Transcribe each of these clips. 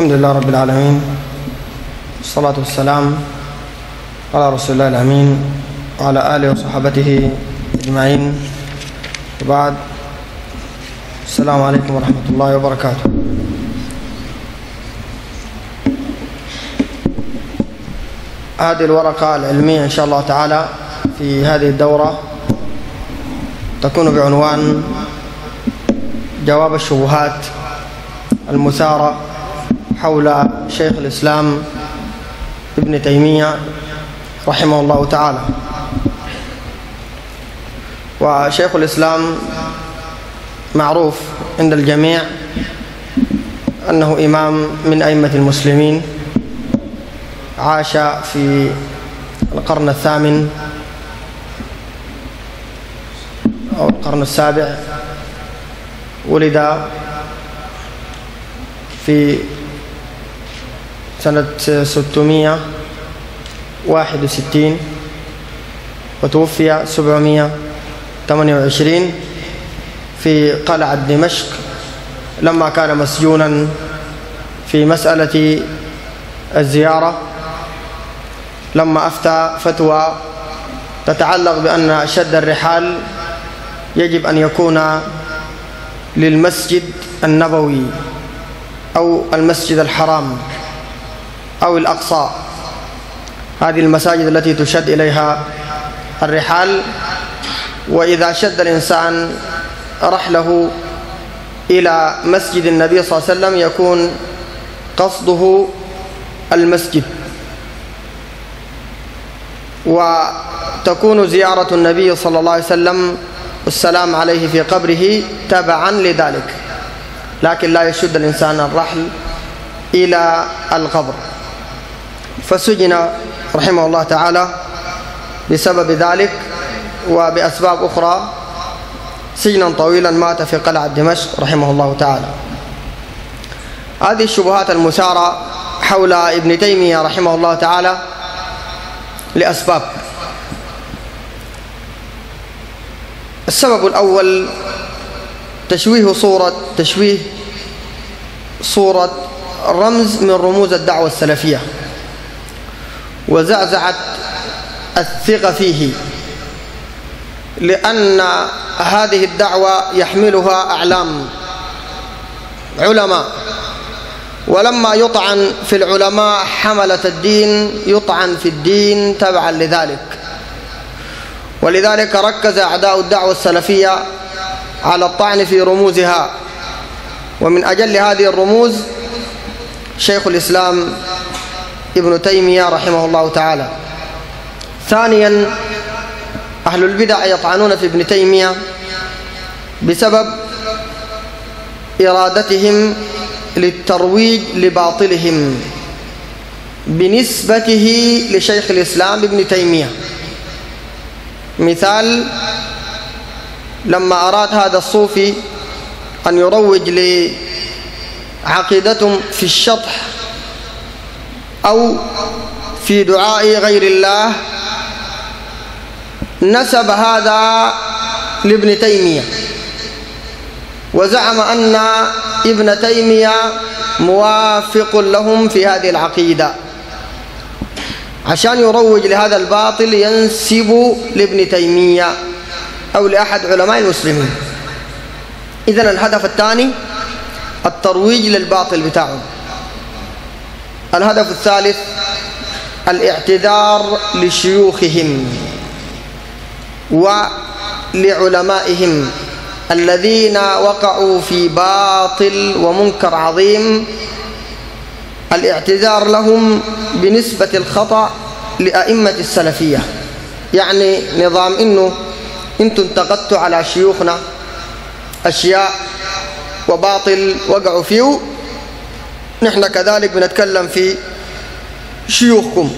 الحمد لله رب العالمين والصلاة والسلام على رسول الله الأمين وعلى آله وصحبته أجمعين وبعد السلام عليكم ورحمة الله وبركاته هذه الورقة العلمية إن شاء الله تعالى في هذه الدورة تكون بعنوان جواب الشبهات المثارة حول شيخ الإسلام ابن تيمية رحمه الله تعالى. وشيخ الإسلام معروف عند الجميع أنه إمام من أئمة المسلمين عاش في القرن الثامن أو القرن السابع ولد في سنة 661 وتوفي 728 في قلعة دمشق. لما كان مسجونا في مسألة الزيارة لما أفتى فتوى تتعلق بأن شد الرحال يجب أن يكون للمسجد النبوي أو المسجد الحرام. أو الأقصى. هذه المساجد التي تشد إليها الرحال. وإذا شد الإنسان رحله إلى مسجد النبي صلى الله عليه وسلم يكون قصده المسجد. وتكون زيارة النبي صلى الله عليه وسلم والسلام عليه في قبره تبعا لذلك. لكن لا يشد الإنسان الرحل إلى القبر. فسجن رحمه الله تعالى بسبب ذلك وبأسباب أخرى سجنا طويلا مات في قلعة دمشق رحمه الله تعالى. هذه الشبهات المثارة حول ابن تيمية رحمه الله تعالى لأسباب. السبب الأول تشويه صورة تشويه صورة رمز من رموز الدعوة السلفية. وزعزعت الثقة فيه لأن هذه الدعوة يحملها أعلام علماء. ولما يطعن في العلماء حملة الدين يطعن في الدين تبعا لذلك. ولذلك ركز أعداء الدعوة السلفية على الطعن في رموزها. ومن أجل هذه الرموز شيخ الإسلام ابن تيمية رحمه الله تعالى. ثانيا أهل البدع يطعنون في ابن تيمية بسبب إرادتهم للترويج لباطلهم بنسبته لشيخ الإسلام ابن تيمية. مثال لما أراد هذا الصوفي أن يروج لعقيدتهم في الشطح أو في دعاء غير الله نسب هذا لابن تيمية. وزعم أن ابن تيمية موافق لهم في هذه العقيدة. عشان يروج لهذا الباطل ينسب لابن تيمية أو لأحد علماء المسلمين. إذن الهدف الثاني الترويج للباطل بتاعهم الهدف الثالث الاعتذار لشيوخهم ولعلمائهم الذين وقعوا في باطل ومنكر عظيم. الاعتذار لهم بنسبة الخطأ لأئمة السلفية. يعني نظام إنه إنتم انتقدتوا على شيوخنا أشياء وباطل وقعوا فيه نحن كذلك بنتكلم في شيوخكم.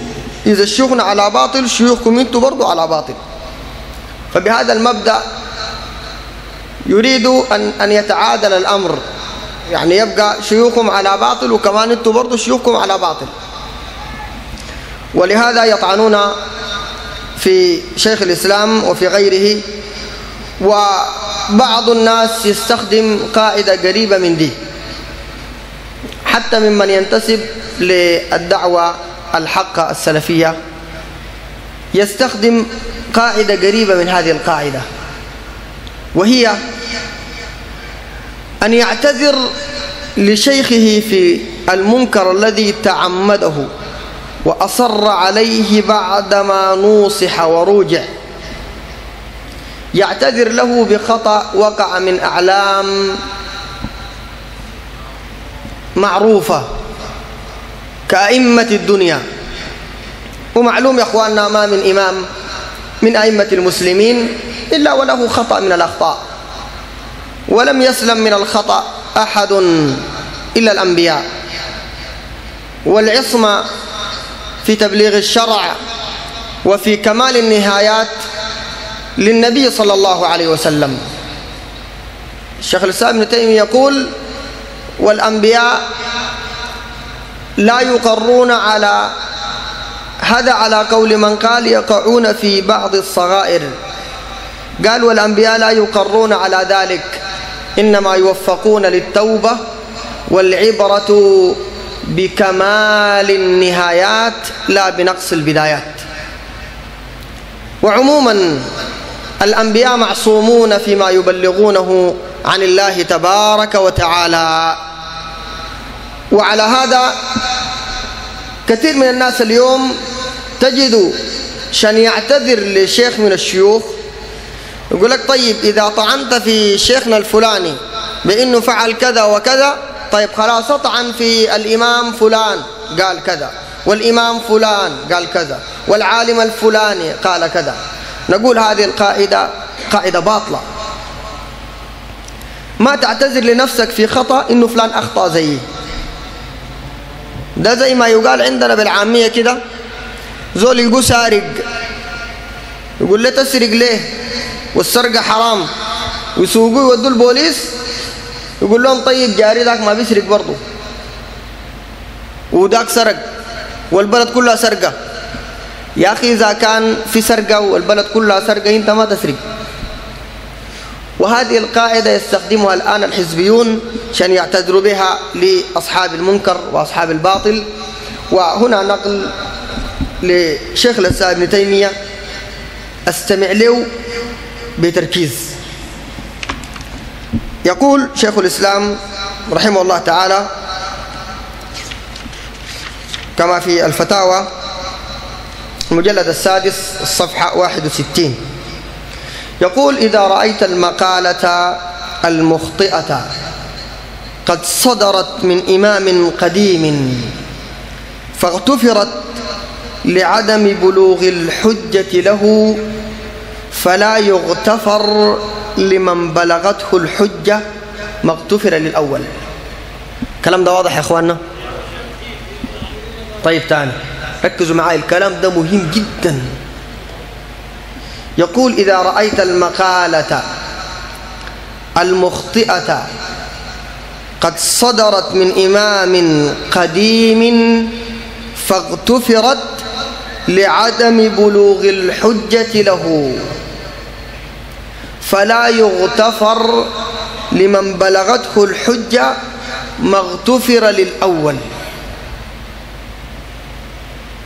إذا شيوخنا على باطل شيوخكم أنتم برضو على باطل. فبهذا المبدأ يريد أن, أن يتعادل الأمر. يعني يبقى شيوخهم على باطل وكمان أنتم برضو شيوخكم على باطل. ولهذا يطعنون في شيخ الإسلام وفي غيره وبعض الناس يستخدم قاعدة قريبة من دي. حتى ممن ينتسب للدعوة الحقة السلفية يستخدم قاعدة قريبة من هذه القاعدة وهي أن يعتذر لشيخه في المنكر الذي تعمده وأصر عليه بعدما نوصح وروجع. يعتذر له بخطأ وقع من أعلام معروفة كأئمة الدنيا. ومعلوم يا أخواننا ما من إمام من أئمة المسلمين إلا وله خطأ من الأخطاء. ولم يسلم من الخطأ أحد إلا الأنبياء. والعصمة في تبليغ الشرع وفي كمال النهايات للنبي صلى الله عليه وسلم. الشيخ الإسلام ابن تيمية يقول والأنبياء لا يقرون على هذا على قول من قال يقعون في بعض الصغائر. قال والأنبياء لا يقرون على ذلك. إنما يوفقون للتوبة والعبرة بكمال النهايات لا بنقص البدايات. وعموما الأنبياء معصومون فيما يبلغونه عن الله تبارك وتعالى. وعلى هذا كثير من الناس اليوم تجد شان يعتذر لشيخ من الشيوخ يقول لك طيب إذا طعنت في شيخنا الفلاني بأنه فعل كذا وكذا طيب خلاص اطعن في الإمام فلان قال كذا والإمام فلان قال كذا والعالم الفلاني قال كذا. نقول هذه القاعدة قاعدة باطلة. ما تعتذر لنفسك في خطأ إنه فلان أخطأ زيي. ده زي ما يقال عندنا بالعامية كده زول يقول سارق يقول لي تسرق ليه؟ والسرقة حرام. ويسوقوا يودوا البوليس يقول لهم طيب جاري ذاك ما بيسرق برضه. وذاك سرق والبلد كلها سرقة. يا أخي إذا كان في سرقة والبلد كلها سرقة أنت ما تسرق. وهذه القاعدة يستخدمها الآن الحزبيون عشان يعتذروا بها لأصحاب المنكر وأصحاب الباطل. وهنا نقل لشيخ الإسلام ابن تيمية أستمع له بتركيز. يقول شيخ الإسلام رحمه الله تعالى كما في الفتاوى المجلد السادس الصفحة 61 يقول إذا رأيت المقالة المخطئة قد صدرت من إمام قديم فاغتفرت لعدم بلوغ الحجة له فلا يغتفر لمن بلغته الحجة ما اغتفر للأول. الكلام ده واضح يا إخواننا؟ طيب تاني ركزوا معي الكلام ده مهم جدا. يقول إذا رأيت المقالة المخطئة قد صدرت من إمام قديم فاغتفرت لعدم بلوغ الحجة له فلا يغتفر لمن بلغته الحجة ما اغتفر للأول.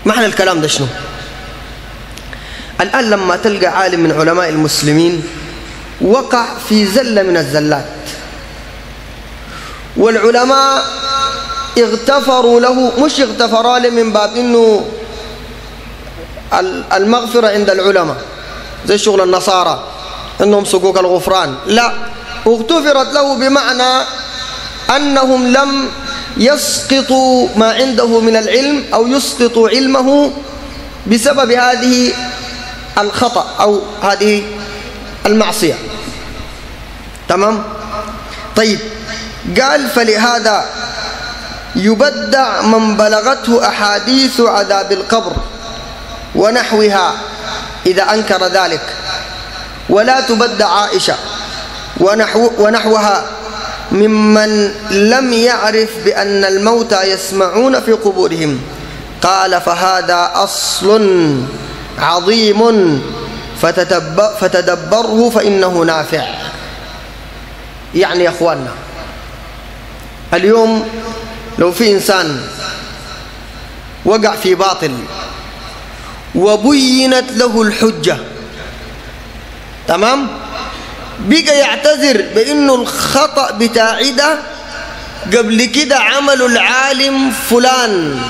معنى الكلام ده شنو؟ الآن لما تلقى عالم من علماء المسلمين وقع في زلة من الزلات. والعلماء اغتفروا له مش اغتفروا له من باب إنه المغفرة عند العلماء زي شغل النصارى إنهم سقوك الغفران. لا اغتفرت له بمعنى أنهم لم يسقطوا ما عنده من العلم أو يسقطوا علمه بسبب هذه الخطأ أو هذه المعصية. تمام؟ طيب قال فلهذا يبدع من بلغته أحاديث عذاب القبر ونحوها إذا أنكر ذلك. ولا تبدع عائشة ونحو ونحوها ممن لم يعرف بأن الموتى يسمعون في قبورهم. قال فهذا أصل عظيم. فتدبره فإنه نافع. يعني يا أخواننا اليوم لو في إنسان وقع في باطل وبينت له الحجة تمام؟ بقى يعتذر بأنه الخطأ بتاعي ده قبل كده عمله العالم فلان.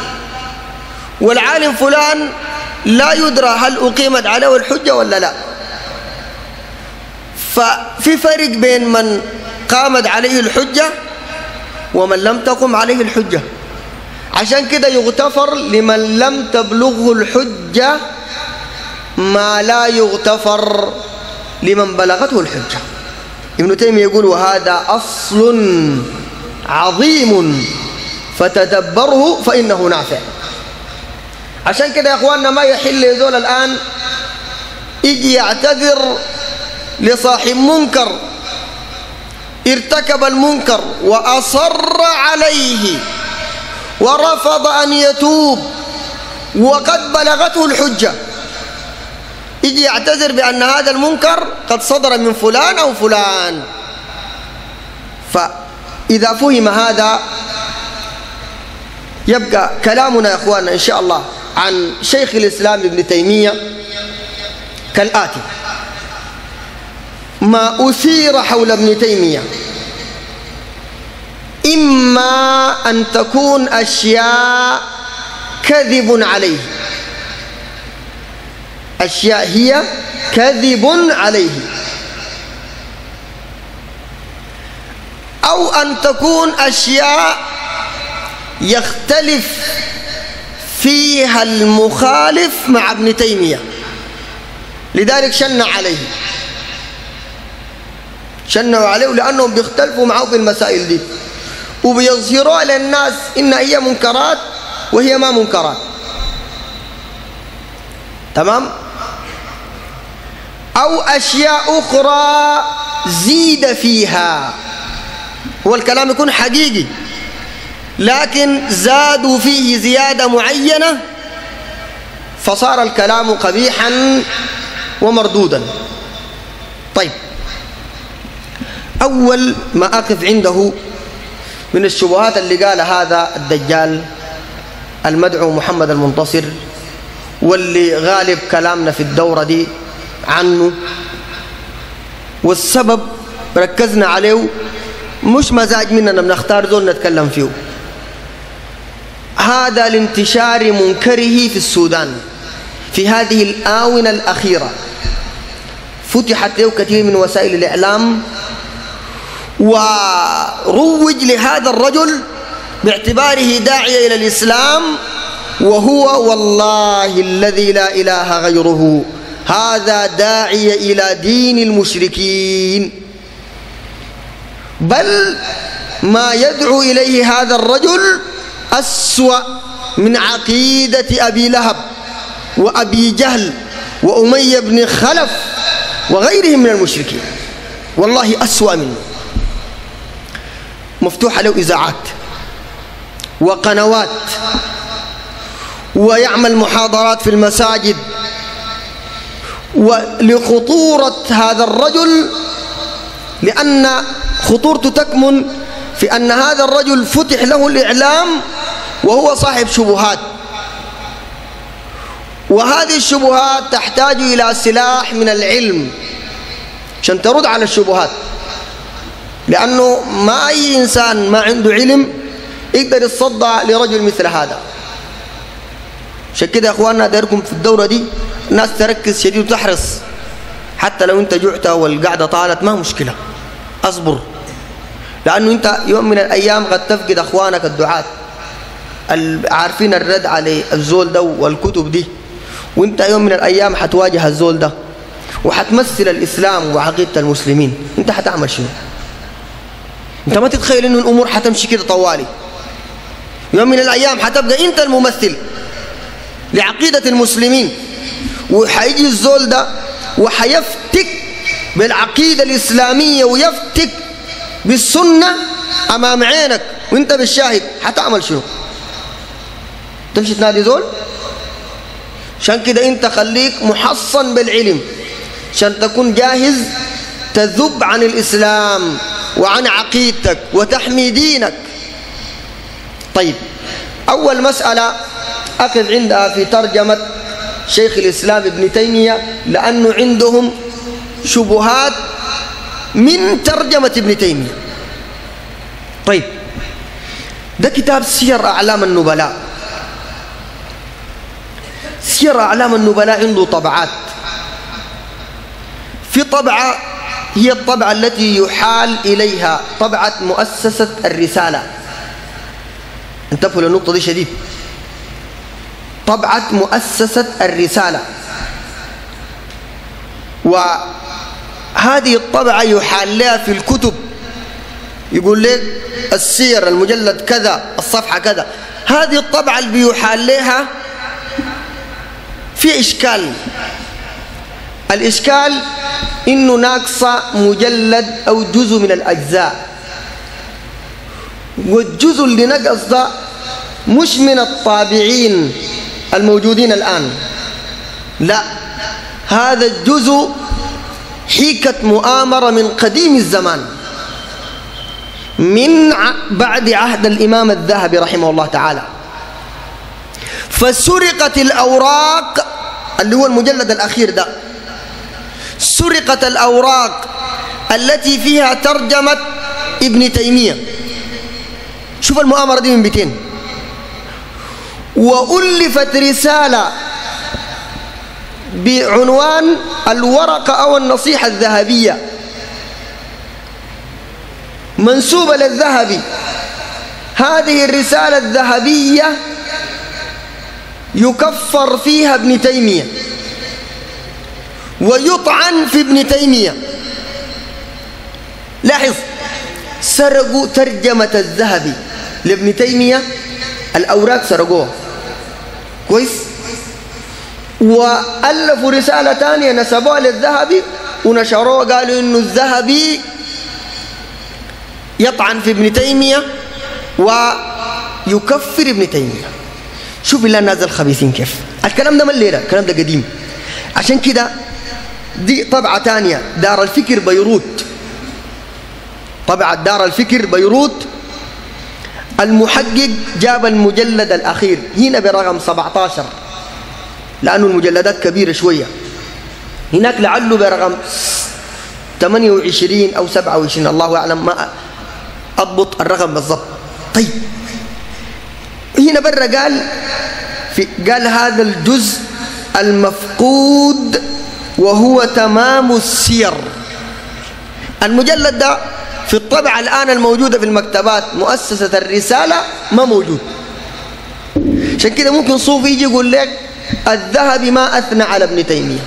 والعالم فلان لا يدرى هل أقيمت عليه الحجة ولا لا. ففي فرق بين من قامت عليه الحجة ومن لم تقم عليه الحجة. عشان كده يغتفر لمن لم تبلغه الحجة ما لا يغتفر لمن بلغته الحجة. ابن تيمية يقول وهذا أصل عظيم فتدبره فإنه نافع. عشان كده يا اخواننا ما يحل يزول الآن يجي يعتذر لصاحب منكر ارتكب المنكر وأصر عليه ورفض أن يتوب وقد بلغته الحجة. يجي يعتذر بأن هذا المنكر قد صدر من فلان أو فلان. فإذا فهم هذا يبقى كلامنا يا أخواننا إن شاء الله عن شيخ الإسلام ابن تيمية كالآتي. ما أثير حول ابن تيمية. إما أن تكون أشياء كذب عليه. أشياء هي كذب عليه. أو أن تكون أشياء يختلف فيها المخالف مع ابن تيمية. لذلك شن عليه شنوا عليه لأنهم بيختلفوا معه في المسائل دي. وبيظهروا للناس إن هي منكرات وهي ما منكرات. تمام؟ أو أشياء أخرى زيد فيها. هو الكلام يكون حقيقي. لكن زادوا فيه زيادة معينة فصار الكلام قبيحا ومردودا. طيب أول ما أقف عنده من الشبهات اللي قال هذا الدجال المدعو محمد المنتصر واللي غالب كلامنا في الدورة دي عنه والسبب ركزنا عليه مش مزاج مننا بنختار زول نتكلم فيه. هذا لانتشار منكره في السودان في هذه الآونة الأخيرة. فتحت له كثير من وسائل الإعلام وروج لهذا الرجل باعتباره داعية إلى الإسلام وهو والله الذي لا إله غيره. هذا داعية إلى دين المشركين. بل ما يدعو إليه هذا الرجل أسوأ من عقيدة أبي لهب وأبي جهل وأمية بن خلف وغيرهم من المشركين. والله أسوأ منه. مفتوح له إذاعات وقنوات ويعمل محاضرات في المساجد. ولخطورة هذا الرجل لأن خطورته تكمن في أن هذا الرجل فتح له الإعلام وهو صاحب شبهات. وهذه الشبهات تحتاج إلى سلاح من العلم عشان ترد على الشبهات. لأنه ما أي إنسان ما عنده علم يقدر يتصدى لرجل مثل هذا. عشان كده يا إخواننا دايركم في الدورة دي الناس تركز شديد وتحرص. حتى لو أنت جعت والقعدة طالت ما مشكلة. أصبر. لأنه أنت يوم من الأيام قد تفقد أخوانك الدعاة. عارفين الرد على الزول ده والكتب دي. وانت يوم من الأيام حتواجه الزول ده وحتمثل الإسلام وعقيدة المسلمين. انت حتعمل شنو؟ انت ما تتخيل إنه الأمور حتمشي كده طوالي. يوم من الأيام حتبقى انت الممثل لعقيدة المسلمين. وحيجي الزول ده وحيفتك بالعقيدة الإسلامية ويفتك بالسنة أمام عينك وانت بالشاهد. حتعمل شنو؟ تمشي تنادي زول؟ عشان كده انت خليك محصن بالعلم عشان تكون جاهز تذب عن الإسلام وعن عقيدتك وتحمي دينك. طيب أول مسألة أقف عندها في ترجمة شيخ الإسلام ابن تيمية لأنه عندهم شبهات من ترجمة ابن تيمية. طيب ده كتاب سير أعلام النبلاء. سير أعلام النبلاء عنده طبعات. في طبعة هي الطبعة التي يحال إليها طبعة مؤسسة الرسالة. انتبهوا للنقطة دي شديد. طبعة مؤسسة الرسالة. وهذه الطبعة يحال لها في الكتب. يقول لك السير المجلد كذا الصفحة كذا. هذه الطبعة اللي بيحال لها في إشكال. الإشكال إنه ناقصة مجلد أو جزء من الأجزاء. والجزء اللي نقص ده مش من الطابعين الموجودين الآن. لا هذا الجزء حيكة مؤامرة من قديم الزمان. من بعد عهد الإمام الذهبي رحمه الله تعالى. فسرقت الأوراق اللي هو المجلد الأخير ده. سرقت الأوراق التي فيها ترجمة ابن تيمية. شوف المؤامرة دي من بيتين. وألفت رسالة بعنوان الورقة أو النصيحة الذهبية. منسوبة للذهبي. هذه الرسالة الذهبية يكفر فيها ابن تيمية ويطعن في ابن تيمية. لاحظ سرقوا ترجمة الذهبي لابن تيمية الأوراق سرقوها. كويس؟ وألفوا رسالة ثانية نسبوها للذهبي ونشروها قالوا إنه الذهبي يطعن في ابن تيمية ويكفر ابن تيمية. شوف الله الناس الخبيثين كيف. الكلام ده من الكلام ده قديم. عشان كده دي طبعة تانية دار الفكر بيروت. طبعة دار الفكر بيروت. المحقق جاب المجلد الأخير هنا برقم 17 لأنه المجلدات كبيرة شوية. هناك لعله برقم 28 أو 27 الله أعلم ما أضبط الرقم بالضبط. طيب. هنا برا قال في قال هذا الجزء المفقود وهو تمام السير. المجلد ده في الطبعة الآن الموجودة في المكتبات مؤسسة الرسالة ما موجود. عشان كده ممكن صوفي يجي يقول لك الذهبي ما أثنى على ابن تيمية.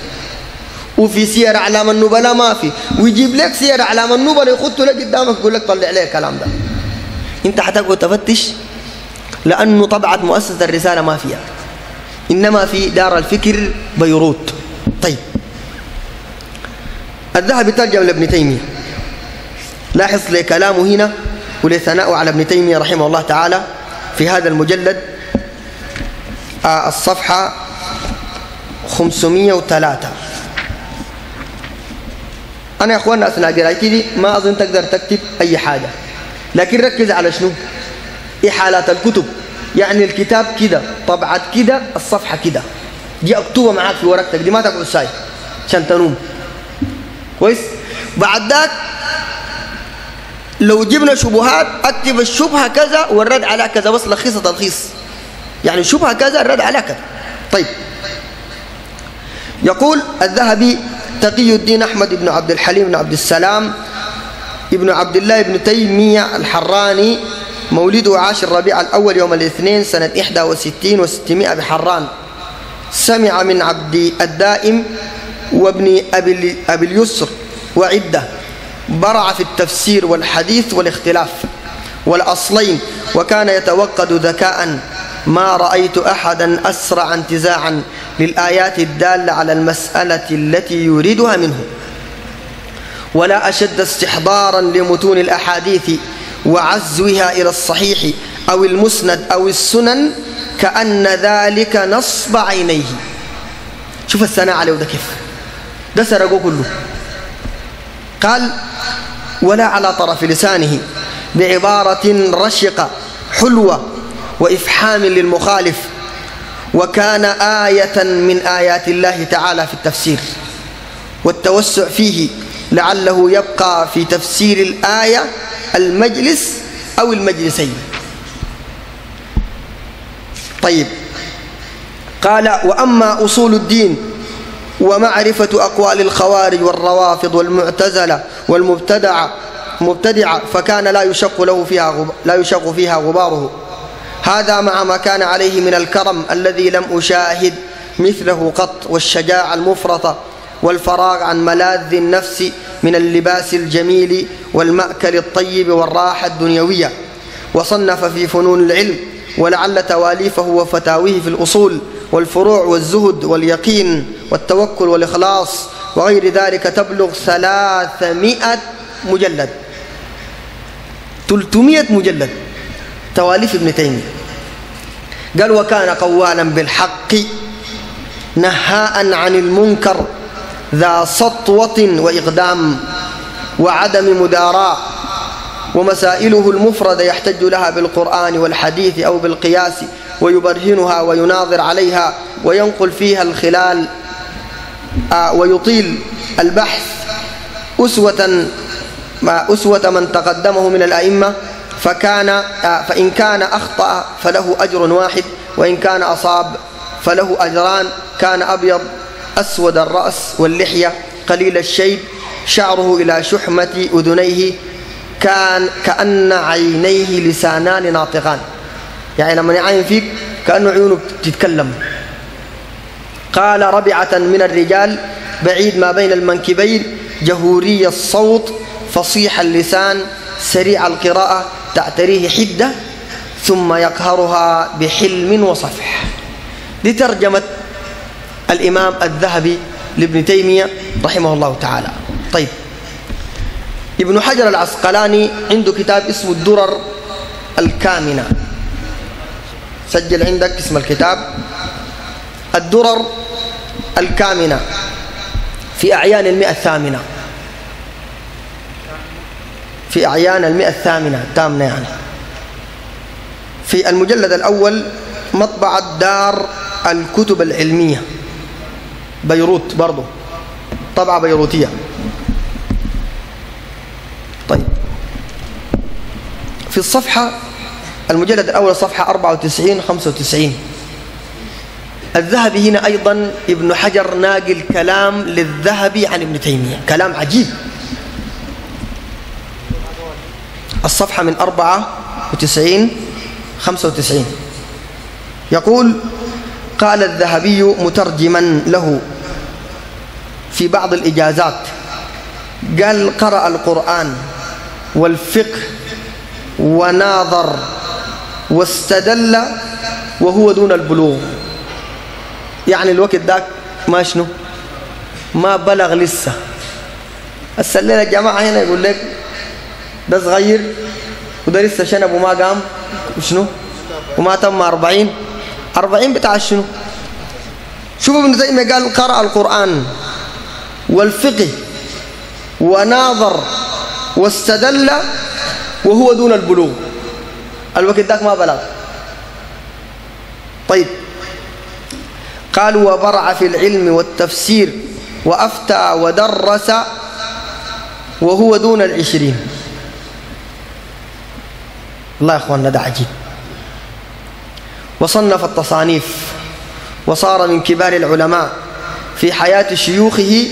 وفي سير أعلام النبلاء ما في. ويجيب لك سير أعلام النبلاء يخط لك قدامك يقول لك طلع لي الكلام ده. انت حتقعد تفتش؟ لأنه طبعة مؤسسة الرسالة ما فيها. إنما في دار الفكر بيروت. طيب. الذهبي ترجم لابن تيمية. لاحظ لكلامه هنا ولثناءه على ابن تيمية رحمه الله تعالى في هذا المجلد. آه الصفحة 503 أنا يا أخواننا أثناء قرايتي دي ما أظن تقدر تكتب أي حاجة. لكن ركز على شنو؟ إحالات الكتب. يعني الكتاب كده طبعت كده الصفحة كده. دي أكتوبة معاك في ورقتك دي ما تقعد ساي عشان تنوم. كويس؟ بعد ذاك لو جبنا شبهات أكتب الشبهة كذا والرد على كذا بس لخيصة تلخيص. يعني شبهة كذا الرد على كذا. طيب. يقول الذهبي تقي الدين أحمد بن عبد الحليم بن عبد السلام ابن عبد الله بن تيمية الحراني مولده عاشر ربيع الأول يوم الاثنين سنة 61 و600 بحران. سمع من عبد الدائم وابن أبي أبي اليسر وعدة. برع في التفسير والحديث والاختلاف والأصلين وكان يتوقد ذكاء. ما رأيت أحدا أسرع انتزاعا للآيات الدالة على المسألة التي يريدها منه. ولا أشد استحضارا لمتون الأحاديث وعزوها إلى الصحيح أو المسند أو السنن كأن ذلك نصب عينيه. شوف الثناء عليه ده كيف. ده سرقوه كله. قال ولا على طرف لسانه بعبارة رشقة حلوة وإفحام للمخالف وكان آية من آيات الله تعالى في التفسير والتوسع فيه لعله يبقى في تفسير الآية المجلس أو المجلسين. طيب. قال وأما أصول الدين ومعرفة أقوال الخوارج والروافض والمعتزلة والمبتدعة مبتدعة فكان لا يشق له فيها لا يشق فيها غباره. هذا مع ما كان عليه من الكرم الذي لم أشاهد مثله قط والشجاعة المفرطة والفراغ عن ملاذ النفس من اللباس الجميل والمأكل الطيب والراحة الدنيوية. وصنف في فنون العلم ولعل تواليفه وفتاويه في الأصول والفروع والزهد واليقين والتوكل والإخلاص وغير ذلك تبلغ ثلاثمائة مجلد. تلتمية مجلد. تواليف ابن تيمية. قال وكان قوالا بالحق نهاء عن المنكر ذا سطوة وإقدام وعدم مداراة ومسائله المفردة يحتج لها بالقرآن والحديث أو بالقياس ويبرهنها ويناظر عليها وينقل فيها الخلال آه، ويطيل البحث أسوة أسوة من تقدمه من الأئمة فكان آه، فإن كان أخطأ فله أجر واحد وإن كان أصاب فله أجران كان أبيض أسود الرأس واللحية قليل الشيب شعره إلى شحمة أذنيه كان كأن عينيه لسانان ناطقان. يعني لما يعين فيك كأنه عيونه تتكلم قال ربعة من الرجال بعيد ما بين المنكبين جهوري الصوت فصيح اللسان سريع القراءة تعتريه حدة ثم يقهرها بحلم وصفح. دي ترجمة الإمام الذهبي لابن تيمية رحمه الله تعالى. طيب. ابن حجر العسقلاني عنده كتاب اسمه الدرر الكامنة. سجل عندك اسم الكتاب. الدرر الكامنة. في أعيان المئة الثامنة. في أعيان المئة الثامنة تامنة يعني. في المجلد الأول مطبعة دار الكتب العلمية. بيروت برضه. طبعة بيروتية. طيب. في الصفحة المجلد الأول صفحة 94 95 الذهبي هنا أيضا ابن حجر ناقل كلام للذهبي عن ابن تيمية. كلام عجيب. الصفحة من 94 95 يقول قال الذهبي مترجما له في بعض الإجازات. قال قرأ القرآن والفقه وناظر واستدل وهو دون البلوغ. يعني الوقت ذاك ما شنو؟ ما بلغ لسه. السليلة الجماعة هنا يقول لك ده صغير وده لسه شنب وما قام. وشنو وما تم أربعين. أربعين بتاع شنو؟ شوفوا ابن تيمية قال قرأ القرآن. والفقه وناظر واستدل وهو دون البلوغ. الوقت ذاك ما بلغ. طيب. قالوا وبرع في العلم والتفسير وأفتى ودرس وهو دون العشرين. الله يا أخواننا ده عجيب. وصنف التصانيف وصار من كبار العلماء في حياة شيوخه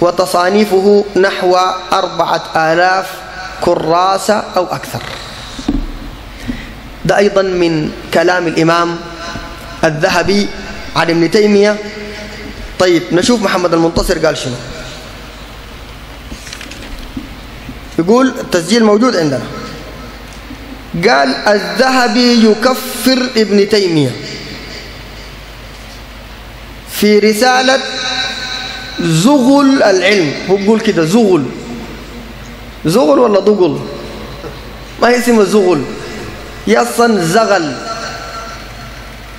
وتصانيفه نحو أربعة آلاف كراسة أو أكثر. ده أيضا من كلام الإمام الذهبي عن ابن تيمية. طيب نشوف محمد المنتصر قال شنو. يقول التسجيل موجود عندنا. قال الذهبي يكفر ابن تيمية في رسالة زغل العلم. هو بيقول كده زغل. زغل ولا ضغل ما هي اسمه زغل. يصن زغل.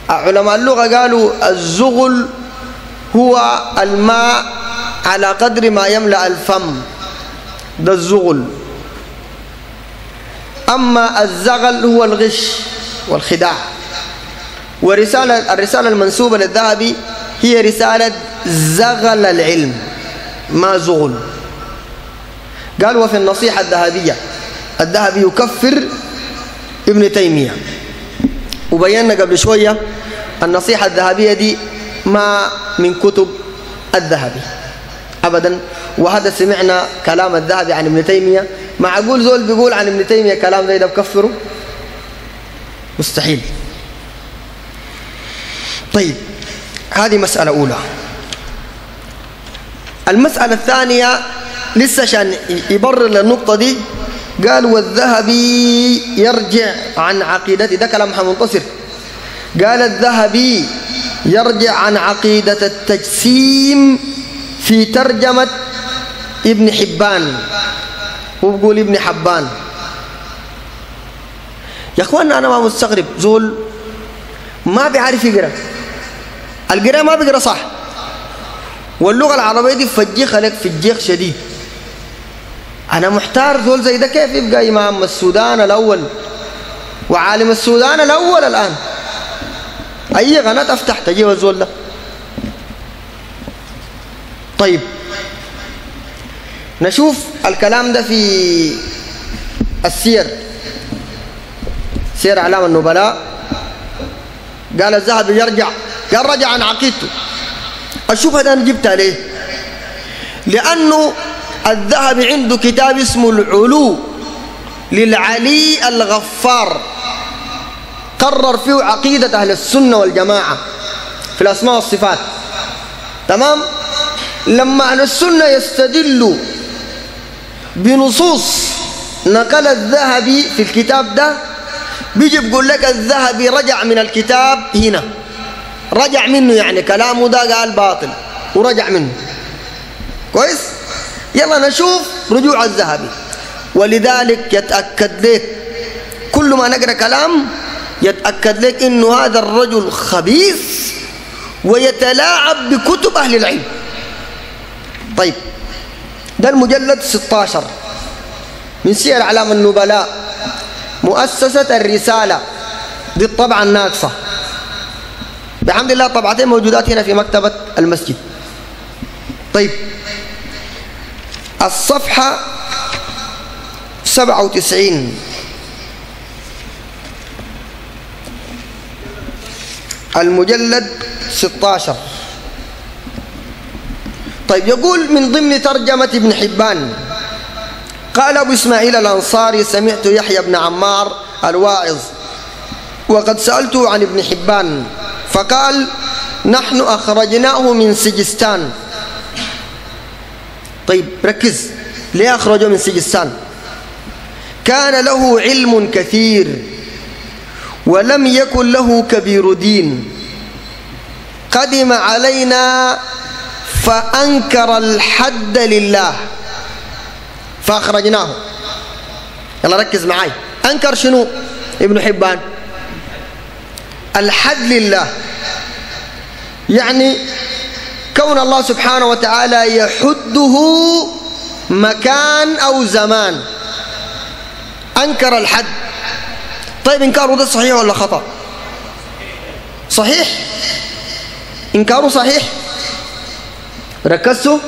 علماء اللغة قالوا الزغل هو الماء على قدر ما يملأ الفم. ده الزغل. أما الزغل هو الغش والخداع. ورسالة الرسالة المنسوبة للذهبي هي رسالة زغل العلم. ما زغل. قال وفي النصيحة الذهبية الذهبي يكفر ابن تيمية. وبينا قبل شوية النصيحة الذهبية دي ما من كتب الذهبي. أبدا. وهذا سمعنا كلام الذهبي عن ابن تيمية. معقول زول بيقول عن ابن تيمية كلام زي ده بكفره؟ مستحيل. طيب هذه مسألة أولى. المسألة الثانية لسه عشان يبرر للنقطة دي قال والذهبي يرجع عن عقيدته ده كلام منتصر. قال الذهبي يرجع عن عقيدة التجسيم في ترجمة ابن حبان. وبقول ابن حبان. يا اخوانا أنا ما مستغرب زول ما بيعرف يقرأ. القراءة ما بيقرأ صح. واللغة العربية دي فجيخة لك فجيخ شديد. أنا محتار زول زي ده كيف يبقى إمام السودان الأول؟ وعالم السودان الأول الآن. أي قناة أفتح تجيب الزول ده. طيب. نشوف الكلام ده في السير. سير أعلام النبلاء. قال الذهبي يرجع. قال رجع عن عقيدته. الشبهة ده أنا جبتها ليه لأنه الذهبي عنده كتاب اسمه العلو للعلي الغفار. قرر فيه عقيدة أهل السنة والجماعة في الأسماء والصفات. تمام؟ لما أهل السنة يستدلوا بنصوص نقل الذهبي في الكتاب ده بيجي بيقول لك الذهبي رجع من الكتاب هنا. رجع منه يعني كلامه ده قال باطل ورجع منه. كويس؟ يلا نشوف رجوع الذهبي. ولذلك يتأكد لك كل ما نقرأ كلام يتأكد لك إنه هذا الرجل خبيث ويتلاعب بكتب أهل العلم. طيب ده المجلد 16 من سير أعلام النبلاء مؤسسة الرسالة دي الطبعة الناقصة. بحمد الله طبعتين موجودات هنا في مكتبة المسجد. طيب. الصفحة 97 المجلد 16 طيب يقول من ضمن ترجمة ابن حبان قال أبو إسماعيل الأنصاري سمعت يحيى بن عمار الواعظ وقد سألته عن ابن حبان. فقال نحن أخرجناه من سجستان. طيب ركز. ليه أخرجه من سجستان؟ كان له علم كثير ولم يكن له كبير دين. قدم علينا فأنكر الحد لله. فأخرجناه. يلا ركز معي أنكر شنو؟ ابن حبان. الحد لله. يعني كون الله سبحانه وتعالى يحده مكان أو زمان. أنكر الحد. طيب إنكاره ده صحيح ولا خطأ؟ صحيح؟ إنكاره صحيح؟ ركزتوا؟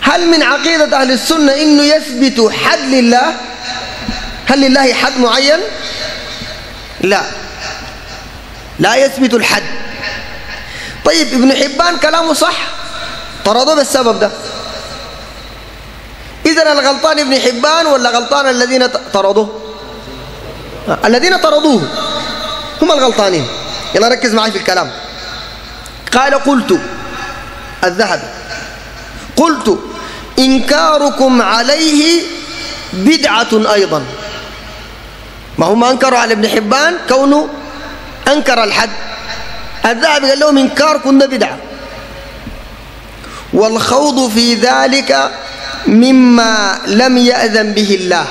هل من عقيدة أهل السنة إنه يثبت حد لله؟ هل لله حد معين؟ لا. لا يثبت الحد. طيب ابن حبان كلامه صح؟ طردوه بالسبب ده. إذن الغلطان ابن حبان ولا غلطان الذين طردوه الذين طردوه. هم الغلطانين. يلا ركز معي في الكلام. قال قلت الذهب. قلت إنكاركم عليه بدعة أيضا. ما هم أنكروا على ابن حبان؟ كونه أنكر الحد. الذهب قال لهم إنكاركم ده بدعة والخوض في ذلك مما لم يأذن به الله.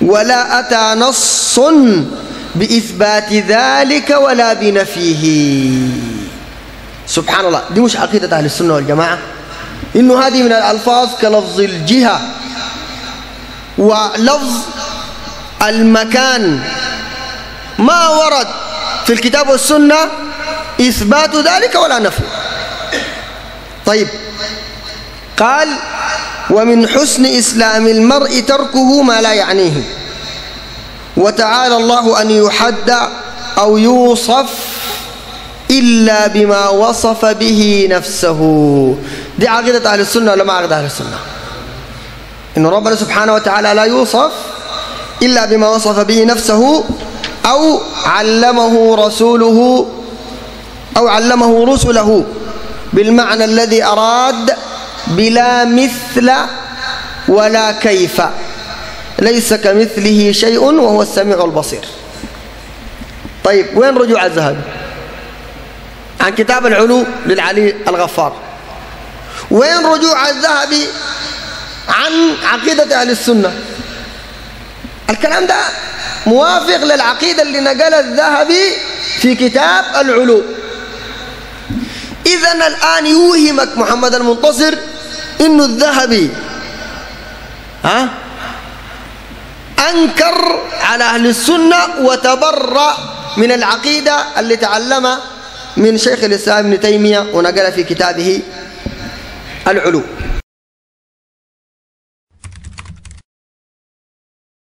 ولا أتى نص بإثبات ذلك ولا بنفيه. سبحان الله. دي مش عقيدة أهل السنة والجماعة. إنه هذه من الألفاظ كلفظ الجهة. ولفظ المكان. ما ورد في الكتاب والسنة إثبات ذلك ولا نفي. طيب. قال ومن حسن إسلام المرء تركه ما لا يعنيه. وتعالى الله أن يحد أو يوصف إلا بما وصف به نفسه. دي عقيدة أهل السنة ولا ما عقيدة أهل السنة؟ إن ربنا سبحانه وتعالى لا يوصف إلا بما وصف به نفسه أو علمه رسوله أو علمه رسله بالمعنى الذي أراد بلا مثل ولا كيف. ليس كمثله شيء وهو السميع البصير. طيب وين رجوع الذهبي عن كتاب العلو للعلي الغفار. وين رجوع الذهبي عن عقيدة أهل السنة؟ الكلام ده موافق للعقيدة اللي نقل الذهبي في كتاب العلو. إذا الآن يوهمك محمد المنتصر إنه الذهبي ها أنكر على أهل السنة وتبرأ من العقيدة اللي تعلمها من شيخ الإسلام ابن تيمية ونقل في كتابه العلو.